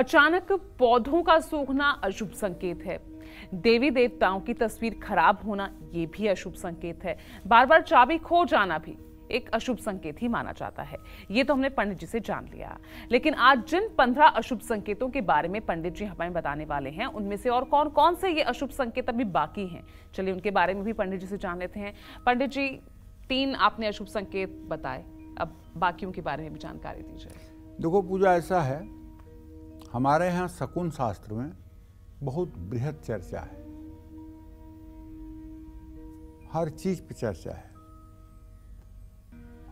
अचानक पौधों का सूखना अशुभ संकेत है। देवी देवताओं की तस्वीर खराब होना यह भी अशुभ संकेत है। बार बार चाबी खो जाना भी एक अशुभ संकेत ही माना जाता है। ये तो हमने पंडित जी से जान लिया। लेकिन आज जिन पंद्रह अशुभ संकेतों के बारे में पंडित जी हमें बताने वाले हैं, उनमें से और कौन कौन से ये अशुभ संकेत अभी बाकी हैं? चलिए उनके बारे में भी पंडित जी से जान लेते हैं। पंडित जी, तीन आपने अशुभ संकेत बताए। अब बाकियों के बारे में भी जानकारी दीजिए। देखो, पूजा ऐसा है हमारे यहाँ शकुन शास्त्र में बहुत बृहद चर्चा है। हर चीज़ पे चर्चा है।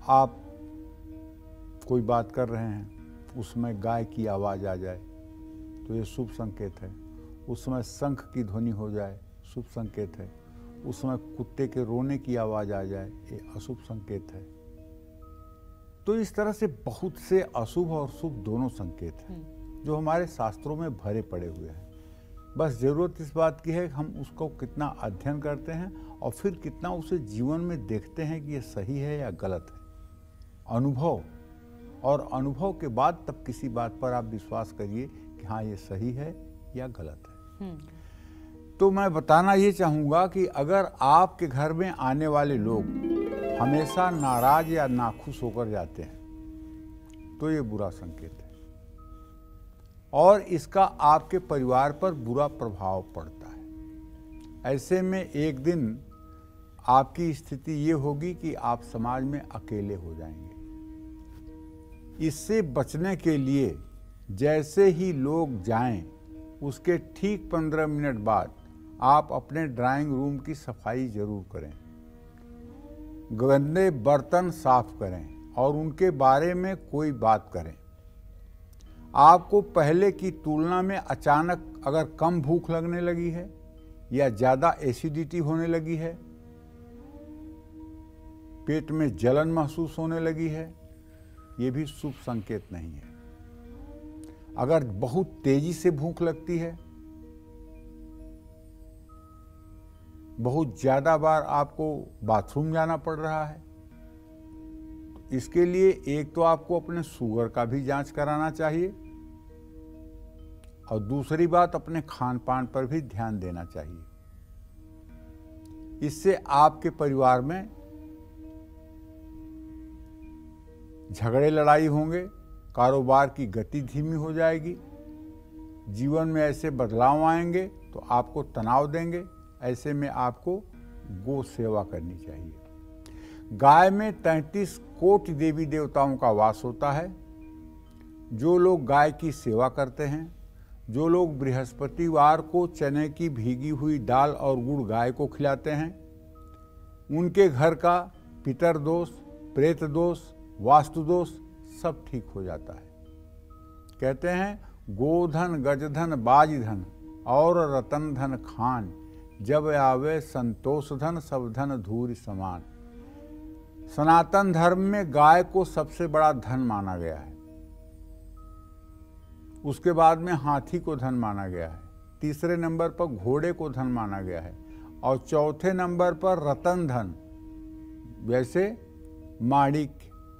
आप कोई बात कर रहे हैं, उसमें गाय की आवाज़ आ जाए तो ये शुभ संकेत है। उसमें शंख की ध्वनि हो जाए, शुभ संकेत है। उसमें कुत्ते के रोने की आवाज़ आ जाए, ये अशुभ संकेत है। तो इस तरह से बहुत से अशुभ और शुभ दोनों संकेत हैं। जो हमारे शास्त्रों में भरे पड़े हुए हैं। बस ज़रूरत इस बात की है कि हम उसको कितना अध्ययन करते हैं और फिर कितना उसे जीवन में देखते हैं कि ये सही है या गलत है। अनुभव और अनुभव के बाद तब किसी बात पर आप विश्वास करिए कि हाँ ये सही है या गलत है। तो मैं बताना ये चाहूँगा कि अगर आपके घर में आने वाले लोग हमेशा नाराज़ या नाखुश होकर जाते हैं तो ये बुरा संकेत है। और इसका आपके परिवार पर बुरा प्रभाव पड़ता है। ऐसे में एक दिन आपकी स्थिति ये होगी कि आप समाज में अकेले हो जाएँगे। इससे बचने के लिए जैसे ही लोग जाएँ, उसके ठीक पंद्रह मिनट बाद आप अपने ड्राइंग रूम की सफ़ाई ज़रूर करें। गंदे बर्तन साफ़ करें और उनके बारे में कोई बात करें। आपको पहले की तुलना में अचानक अगर कम भूख लगने लगी है या ज़्यादा एसिडिटी होने लगी है, पेट में जलन महसूस होने लगी है, ये भी शुभ संकेत नहीं है। अगर बहुत तेज़ी से भूख लगती है, बहुत ज़्यादा बार आपको बाथरूम जाना पड़ रहा है इसके लिए एक तो आपको अपने शुगर का भी जाँच कराना चाहिए और दूसरी बात अपने खान पान पर भी ध्यान देना चाहिए। इससे आपके परिवार में झगड़े लड़ाई होंगे, कारोबार की गति धीमी हो जाएगी, जीवन में ऐसे बदलाव आएँगे तो आपको तनाव देंगे, ऐसे में आपको गो सेवा करनी चाहिए। गाय में तैतीस कोटि देवी देवताओं का वास होता है। जो लोग गाय की सेवा करते हैं, जो लोग बृहस्पतिवार को चने की भीगी हुई दाल और गुड़ गाय को खिलाते हैं, उनके घर का पितर दोष, प्रेत दोष, वास्तु दोष सब ठीक हो जाता है। कहते हैं, गोधन, गजधन, बाजधन और रतन धन खान, जब आवे संतोष धन सब धन धूर समान। सनातन धर्म में गाय को सबसे बड़ा धन माना गया है। उसके बाद में हाथी को धन माना गया है। तीसरे नंबर पर घोड़े को धन माना गया है और चौथे नंबर पर रतन धन। वैसे माणिक,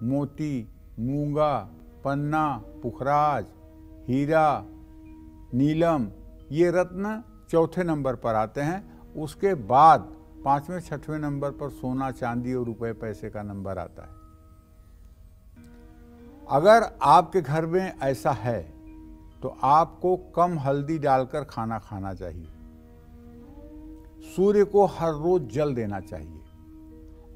मोती, मूँगा, पन्ना, पुखराज, हीरा, नीलम, ये रत्न चौथे नंबर पर आते हैं। उसके बाद पाँचवें, छठवें नंबर पर सोना, चांदी और रुपए पैसे का नंबर आता है। अगर आपके घर में ऐसा है तो आपको कम हल्दी डालकर खाना खाना चाहिए। सूर्य को हर रोज जल देना चाहिए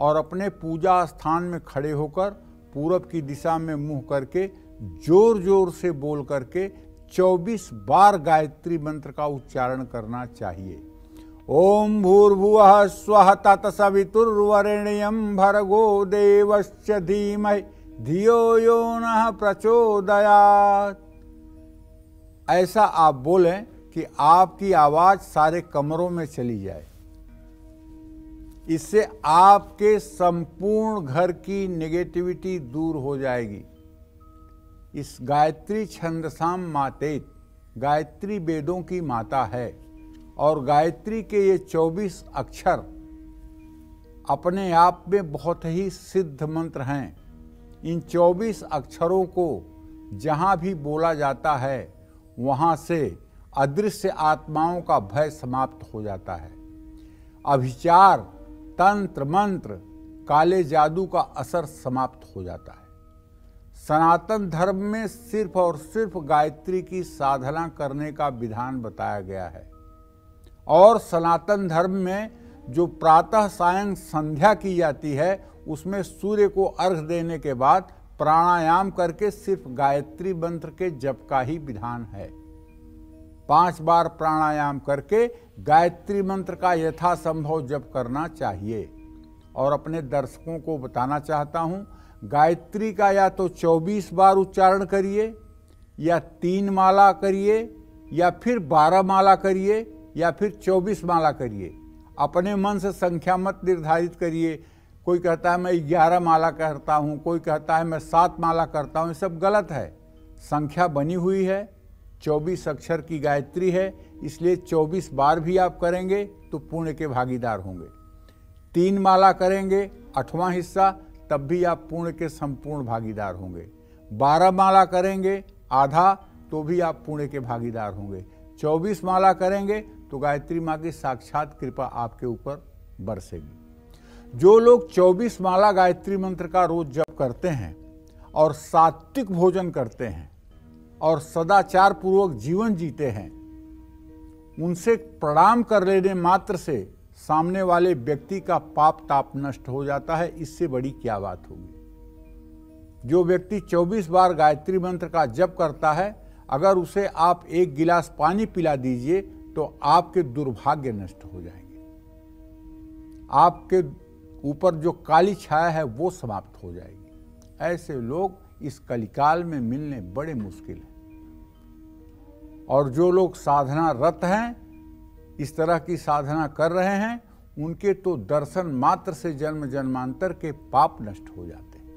और अपने पूजा स्थान में खड़े होकर पूरब की दिशा में मुँह करके ज़ोर ज़ोर से बोल करके 24 बार गायत्री मंत्र का उच्चारण करना चाहिए। ओम भूर्भुव स्व तत्सवितुर्वरेण्यम भर्गो देवश्च धीमहि। धियो यो न प्रचोदयात। ऐसा आप बोलें कि आपकी आवाज़ सारे कमरों में चली जाए। इससे आपके संपूर्ण घर की नेगेटिविटी दूर हो जाएगी। इस गायत्री छंदसाम मातेत, गायत्री वेदों की माता है। और गायत्री के ये 24 अक्षर अपने आप में बहुत ही सिद्ध मंत्र हैं। इन 24 अक्षरों को जहाँ भी बोला जाता है, वहाँ से अदृश्य आत्माओं का भय समाप्त हो जाता है। अभिचार, तंत्र, मंत्र, काले जादू का असर समाप्त हो जाता है। सनातन धर्म में सिर्फ़ और सिर्फ़ गायत्री की साधना करने का विधान बताया गया है। और सनातन धर्म में जो प्रातः सायं संध्या की जाती है, उसमें सूर्य को अर्घ देने के बाद प्राणायाम करके सिर्फ़ गायत्री मंत्र के जप का ही विधान है। पाँच बार प्राणायाम करके गायत्री मंत्र का यथासंभव जप करना चाहिए। और अपने दर्शकों को बताना चाहता हूँ, गायत्री का या तो 24 बार उच्चारण करिए, या तीन माला करिए, या फिर 12 माला करिए या फिर 24 माला करिए। अपने मन से संख्या मत निर्धारित करिए। कोई कहता है, मैं ग्यारह माला करता हूँ। कोई कहता है, मैं सात माला करता हूँ। ये सब गलत है। संख्या बनी हुई है, चौबीस अक्षर की गायत्री है, इसलिए चौबीस बार भी आप करेंगे तो पुण्य के भागीदार होंगे। तीन माला करेंगे, आठवां हिस्सा, तब भी आप पुण्य के संपूर्ण भागीदार होंगे। बारह माला करेंगे, आधा तो भी आप पुण्य के भागीदार होंगे। चौबीस माला करेंगे तो गायत्री माँ की साक्षात कृपा आपके ऊपर बरसेगी। जो लोग 24 माला गायत्री मंत्र का रोज जप करते हैं और सात्विक भोजन करते हैं और सदाचार पूर्वक जीवन जीते हैं, उनसे प्रणाम कर लेने मात्र से सामने वाले व्यक्ति का पाप ताप नष्ट हो जाता है, इससे बड़ी क्या बात होगी? जो व्यक्ति 24 बार गायत्री मंत्र का जप करता है, अगर उसे आप एक गिलास पानी पिला दीजिए तो आपके दुर्भाग्य नष्ट हो जाएँगे। आपके ऊपर जो काली छाया है, वो समाप्त हो जाएगी। ऐसे लोग इस कलिकाल में मिलने बड़े मुश्किल हैं। और जो लोग साधना रत हैं, इस तरह की साधना कर रहे हैं, उनके तो दर्शन मात्र से जन्म जन्मांतर के पाप नष्ट हो जाते हैं।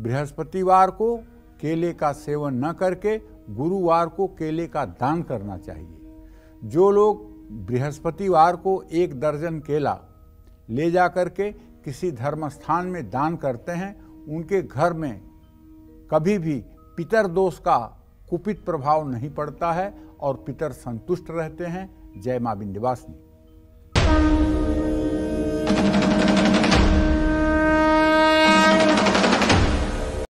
बृहस्पतिवार को केले का सेवन न करके गुरुवार को केले का दान करना चाहिए। जो लोग बृहस्पतिवार को एक दर्जन केला ले जा कर के किसी धर्म स्थान में दान करते हैं, उनके घर में कभी भी पितर दोष का कुपित प्रभाव नहीं पड़ता है और पितर संतुष्ट रहते हैं। जय माँ विंध्यवासिनी